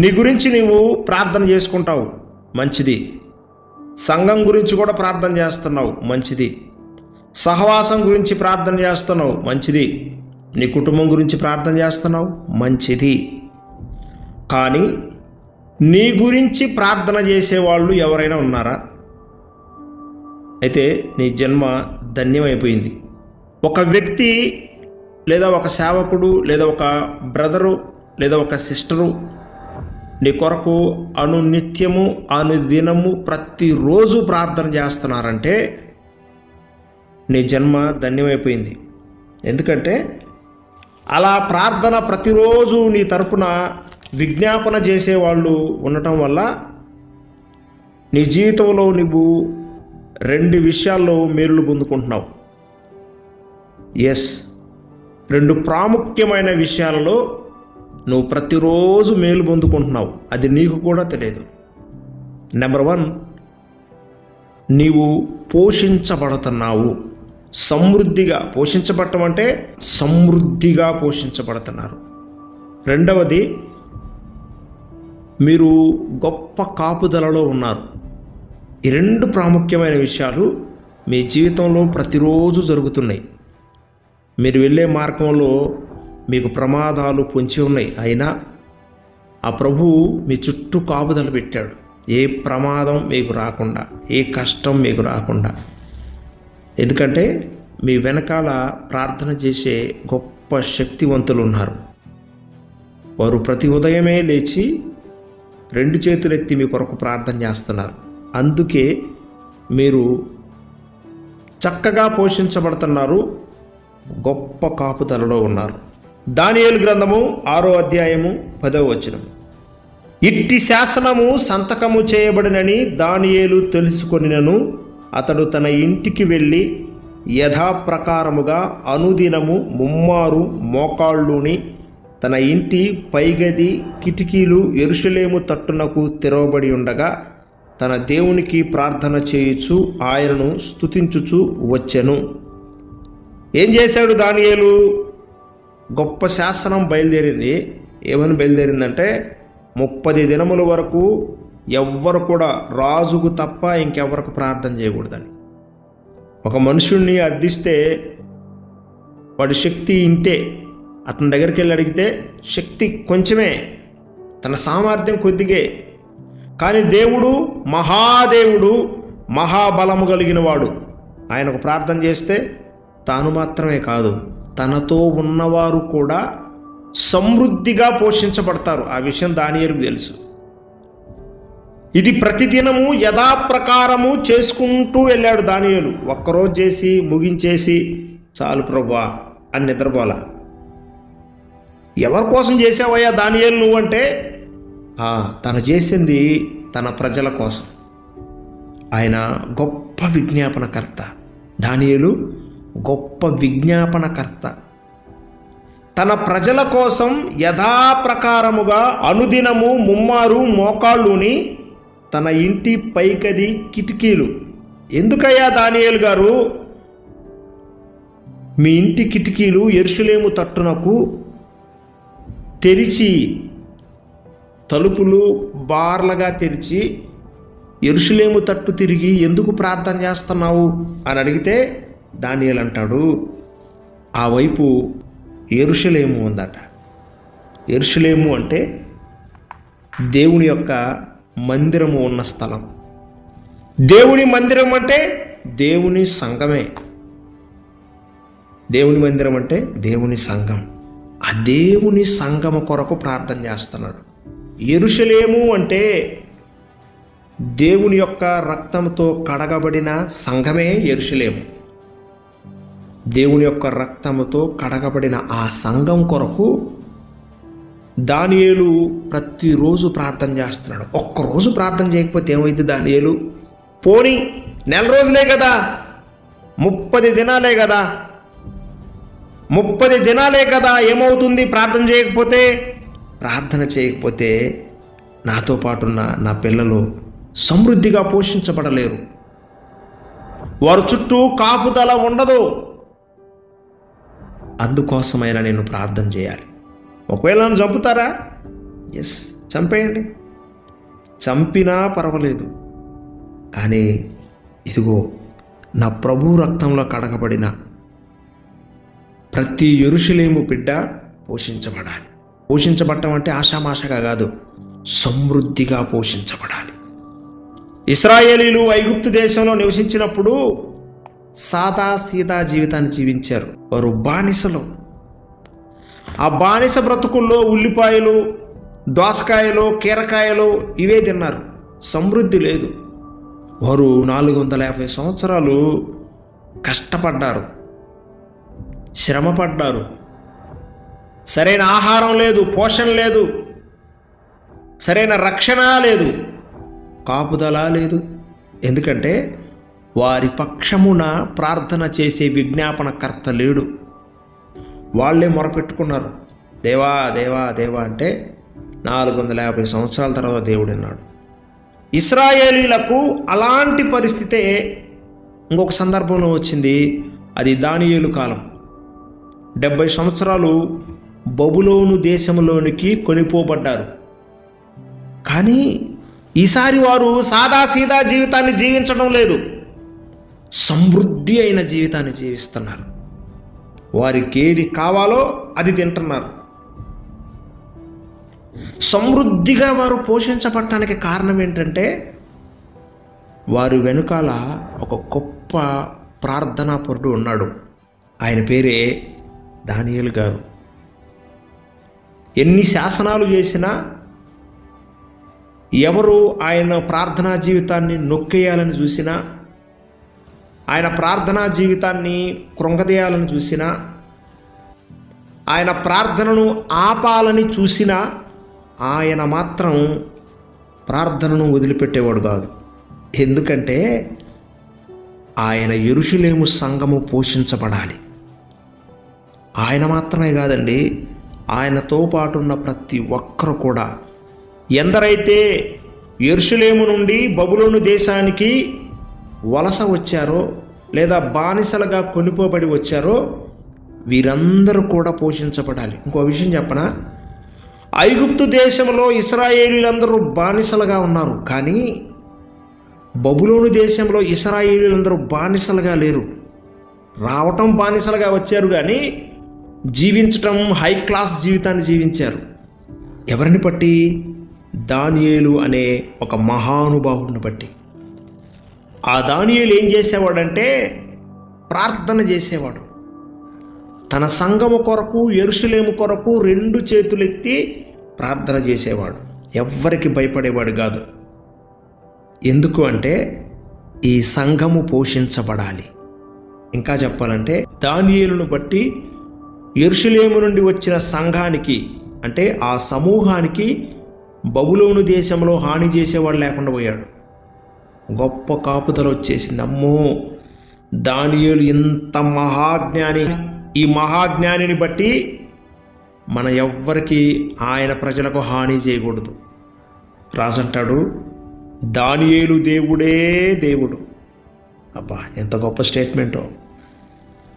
నీ గురించి నీవు ప్రార్థన చేసుకుంటావు మంచిది. సంఘం గురించి కూడా ప్రార్థన చేస్తున్నావు మంచిది. సహవాసం గురించి ప్రార్థన చేస్తున్నావు మంచిది. నీ కుటుంబం గురించి ప్రార్థన చేస్తున్నావు మంచిది. కానీ నీ గురించి ప్రార్థన చేసేవాళ్ళు ఎవరైనా ఉన్నారా? అయితే నీ జన్మ ధన్యమైపోయింది. ఒక వ్యక్తి లేదా ఒక సేవకుడు లేదా ఒక బ్రదరు లేదా ఒక సిస్టరు నీ కొరకు అనునిత్యము అనుదినము ప్రతిరోజు ప్రార్థన చేస్తున్నారంటే నీ జన్మ ధన్యమైపోయింది. ఎందుకంటే అలా ప్రార్థన ప్రతిరోజు నీ తరపున విజ్ఞాపన చేసేవాళ్ళు ఉండటం వల్ల నీ జీవితంలో నువ్వు రెండు విషయాల్లో మేలులు పొందుకుంటున్నావు. ఎస్ రెండు ప్రాముఖ్యమైన విషయాలలో నువ్వు ప్రతిరోజు మేలు పొందుకుంటున్నావు. అది నీకు కూడా తెలియదు. నెంబర్ వన్ నీవు పోషించబడుతున్నావు. సమృద్ధిగా పోషించబడటం అంటే సమృద్ధిగా పోషించబడుతున్నారు. రెండవది మీరు గొప్ప కాపుదలలో ఉన్నారు. ఈ రెండు ప్రాముఖ్యమైన విషయాలు మీ జీవితంలో ప్రతిరోజు జరుగుతున్నాయి. మీరు వెళ్ళే మార్గంలో మీకు ప్రమాదాలు పొంచి ఉన్నాయి. అయినా ఆ ప్రభువు మీ చుట్టూ కాపుదలు పెట్టాడు. ఏ ప్రమాదం మీకు రాకుండా ఏ కష్టం మీకు రాకుండా. ఎందుకంటే మీ వెనకాల ప్రార్థన చేసే గొప్ప శక్తివంతులు ఉన్నారు వారు ప్రతి ఉదయమే లేచి రెండు చేతులెత్తి మీ కొరకు ప్రార్థన చేస్తున్నారు. అందుకే మీరు చక్కగా పోషించబడుతున్నారు గొప్ప కాపుదలలో ఉన్నారు. దానియేలు గ్రంథము ఆరో అధ్యాయము పదవ వచనం. ఇట్టి శాసనము సంతకము చేయబడినని దానియేలు తెలుసుకొనినను అతడు తన ఇంటికి వెళ్ళి యథాప్రకారముగా అనుదినము ముమ్మారు మోకాళ్ళుని తన ఇంటి పైగది కిటికీలు ఎరుషలేము తట్టునకు తెరవబడి ఉండగా తన దేవునికి ప్రార్థన చేయుచు ఆయనను స్తుతించుచు వచ్చెను. ఏం చేశాడు దానియేలు? గొప్ప శాసనం బయలుదేరింది. ఏమని బయలుదేరిందంటే ముప్పది దినముల వరకు ఎవ్వరు కూడా రాజుకు తప్ప ఇంకెవరికి ప్రార్థన చేయకూడదని. ఒక మనుషుణ్ణి అర్థిస్తే వాడి శక్తి ఇంతే. అతని దగ్గరికి వెళ్ళి అడిగితే శక్తి కొంచెమే తన సామర్థ్యం కొద్దిగే. కానీ దేవుడు మహాదేవుడు మహాబలము కలిగిన వాడు ఆయనకు ప్రార్థన చేస్తే తాను మాత్రమే కాదు. తనతో ఉన్నవారు కూడా సమృద్ధిగా పోషించబడతారు. ఆ విషయం దానియరుకు తెలుసు. ఇది ప్రతిదినము యథాప్రకారము చేసుకుంటూ వెళ్ళాడు దానియలు. ఒక్కరోజు చేసి ముగించేసి చాలు ప్రభా అని నిద్రపోలా. ఎవరి కోసం చేసావయ్యా దానియలు నువ్వంటే అంటే? తను చేసింది తన ప్రజల కోసం. ఆయన గొప్ప విజ్ఞాపనకర్త. దానియలు గొప్ప విజ్ఞాపనకర్త. తన ప్రజల కోసం యథాప్రకారముగా అనుదినము ముమ్మారు మోకాళ్ళుని తన ఇంటి పైకది కిటికీలు. ఎందుకయ్యా దానియేలు గారు? మీ ఇంటి కిటికీలు ఎరుసలేము తట్టునకు తెరిచి తలుపులు బార్లగా తెరిచి ఎరుషులేము తట్టు తిరిగి ఎందుకు ప్రార్థన చేస్తున్నావు? అని అడిగితే దానియల్ అంటాడు ఆ వైపు ఎరుషలేము ఉందట. ఎరుషలేము అంటే దేవుని యొక్క మందిరము ఉన్న స్థలం. దేవుని మందిరం అంటే దేవుని సంఘమే. దేవుని మందిరం అంటే దేవుని సంఘం. ఆ దేవుని సంఘం కొరకు ప్రార్థన చేస్తున్నాడు. ఎరుషలేము అంటే దేవుని యొక్క రక్తంతో కడగబడిన సంఘమే ఎరుషలేము దేవుని యొక్క రక్తముతో కడగబడిన ఆ సంఘం కొరకు దానియేలు ప్రతిరోజు ప్రార్థన చేస్తున్నాడు. ఒక్కరోజు ప్రార్థన చేయకపోతే ఏమైంది దానియేలు? పోని నెల రోజులే కదా ముప్పది దినాలే కదా ముప్పది దినాలే కదా ఏమవుతుంది ప్రార్థన చేయకపోతే? ప్రార్థన చేయకపోతే నాతో పాటున్న నా పిల్లలు సమృద్ధిగా పోషించబడలేరు. వారు చుట్టూ కాపుదల ఉండదు. అందుకోసమైనా నేను ప్రార్థన చేయాలి. ఒకవేళ నన్ను చంపుతారా? ఎస్ చంపేయండి. చంపినా పర్వాలేదు. కానీ ఇదిగో నా ప్రభు రక్తంలో కడగబడిన ప్రతి ఎరుషులేము బిడ్డ పోషించబడాలి. పోషించబడటం అంటే ఆషామాషగా కాదు సమృద్ధిగా పోషించబడాలి. ఇస్రాయేలీలు ఐగుప్తు దేశంలో నివసించినప్పుడు సాదా సీదా జీవితాన్ని జీవించారు. వారు బానిసలు. ఆ బానిస బ్రతుకుల్లో ఉల్లిపాయలు దోసకాయలు కీరకాయలు ఇవే తిన్నారు. సమృద్ధి లేదు. వారు నాలుగు వందల యాభై సంవత్సరాలు కష్టపడ్డారు. శ్రమపడ్డారు. సరైన ఆహారం లేదు పోషణ లేదు. సరైన రక్షణ లేదు. కాపుదల లేదు. ఎందుకంటే వారి పక్షమున ప్రార్థన చేసే విజ్ఞాపనకర్త లేడు వాళ్ళే మొరపెట్టుకున్నారు. దేవా దేవా దేవా అంటే నాలుగు వందల యాభై సంవత్సరాల తర్వాత దేవుడు అన్నాడు. ఇస్రాయేలీలకు అలాంటి పరిస్థితే ఇంకొక సందర్భంలో వచ్చింది. అది దానియేలు కాలం. డెబ్బై సంవత్సరాలు బబులోను దేశంలోనికి కొనిపోబడ్డారు. కానీ ఈసారి వారు సాదాసీదా జీవితాన్ని జీవించడం లేదు. సమృద్ధి అయిన జీవితాన్ని జీవిస్తున్నారు. వారికి ఏది కావాలో అది తింటున్నారు. సమృద్ధిగా వారు పోషించబడటానికి కారణం ఏంటంటే వారి వెనుకాల ఒక గొప్ప ప్రార్థనాపరుడు ఉన్నాడు. ఆయన పేరే దానియల్ గారు. ఎన్ని శాసనాలు చేసినా ఎవరు ఆయన ప్రార్థనా జీవితాన్ని నొక్కేయాలని చూసినా ఆయన ప్రార్థనా జీవితాన్ని కృంగదీయాలని చూసినా ఆయన ప్రార్థనను ఆపాలని చూసినా ఆయన మాత్రం ప్రార్థనను వదిలిపెట్టేవాడు కాదు. ఎందుకంటే ఆయన ఎరుషులేము సంఘము పోషించబడాలి. ఆయన మాత్రమే కాదండి ఆయనతో పాటున్న ప్రతి ఒక్కరు కూడా. ఎందరైతే ఎరుషులేము నుండి బబులోను దేశానికి వలస వచ్చారో లేదా బానిసలుగా కొనిపోబడి వచ్చారో వీరందరూ కూడా పోషించబడాలి. ఇంకో విషయం చెప్పనా? ఐగుప్తు దేశంలో ఇస్రాయేలీలందరూ బానిసలుగా ఉన్నారు. కానీ బబులోను దేశంలో ఇస్రాయేలీలందరూ బానిసలుగా లేరు. రావటం బానిసలుగా వచ్చారు కానీ జీవించటం హై క్లాస్ జీవితాన్ని జీవించారు. ఎవరిని బట్టి? దానియేలు అనే ఒక మహానుభావుడిని బట్టి. ఆ దానియులు ఏం చేసేవాడంటే ప్రార్థన చేసేవాడు. తన సంఘము కొరకు ఎరుషులేము కొరకు రెండు చేతులెత్తి ప్రార్థన చేసేవాడు. ఎవ్వరికి భయపడేవాడు కాదు. ఎందుకు అంటే ఈ సంఘము పోషించబడాలి. ఇంకా చెప్పాలంటే దానియేలును బట్టి ఎరుషులేము నుండి వచ్చిన సంఘానికి అంటే ఆ సమూహానికి బబులోను దేశంలో హాని చేసేవాడు లేకుండా పోయాడు. గొప్ప కాపుదల వచ్చేసింది అమ్మో దానియులు ఇంత మహాజ్ఞాని ఈ మహాజ్ఞానిని బట్టి మన ఎవ్వరికి ఆయన ప్రజలకు హాని చేయకూడదు. రాసంటాడు దానియేలు దేవుడే దేవుడు. అబ్బా ఎంత గొప్ప స్టేట్మెంటో.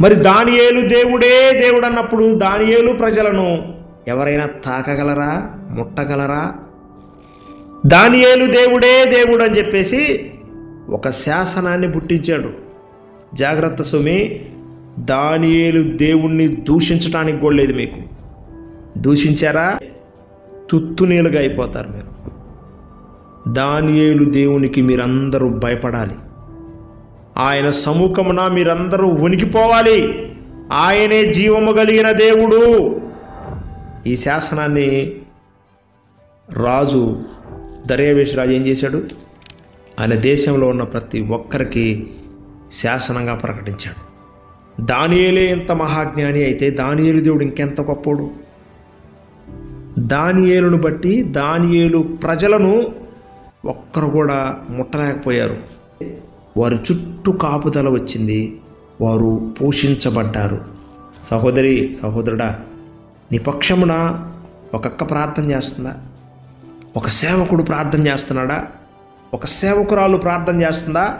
మరి దానియేలు దేవుడే దేవుడు అన్నప్పుడు దానియేలు ప్రజలను ఎవరైనా తాకగలరా ముట్టగలరా? దానియేలు దేవుడే దేవుడు అని చెప్పేసి ఒక శాసనాన్ని పుట్టించాడు. జాగ్రత్త సుమి దానియేలు దేవుణ్ణి దూషించడానికి కూడా లేదు మీకు. దూషించారా? తుత్తునీలుగా అయిపోతారు మీరు. దానియేలు దేవునికి మీరందరూ భయపడాలి. ఆయన సముఖమున మీరందరూ వణికిపోవాలి. ఆయనే జీవము కలిగిన దేవుడు. ఈ శాసనాన్ని రాజు దర్యావేశ్ రాజు ఏం చేశాడు? ఆయన దేశంలో ఉన్న ప్రతి ఒక్కరికి శాసనంగా ప్రకటించాడు. దానియేలే ఎంత మహాజ్ఞాని అయితే దానియేలు దేవుడు ఇంకెంత గొప్పోడు? దానియేలును బట్టి దానియేలు ప్రజలను ఒక్కరు కూడా ముట్టలేకపోయారు. వారి చుట్టూ కాపుదల వచ్చింది వారు పోషించబడ్డారు. సహోదరి సహోదరుడా నీ పక్షమున ఒక అక్క ప్రార్థన చేస్తుందా? ఒక సేవకుడు ప్రార్థన చేస్తున్నాడా? ఒక సేవకురాలు ప్రార్థన చేస్తుందా?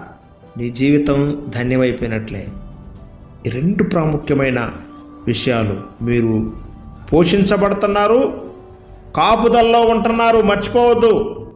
నీ జీవితం ధన్యమైపోయినట్లే. ఈ రెండు ప్రాముఖ్యమైన విషయాలు మీరు పోషించబడుతున్నారు కాపుదల్లో ఉంటున్నారు మర్చిపోవద్దు.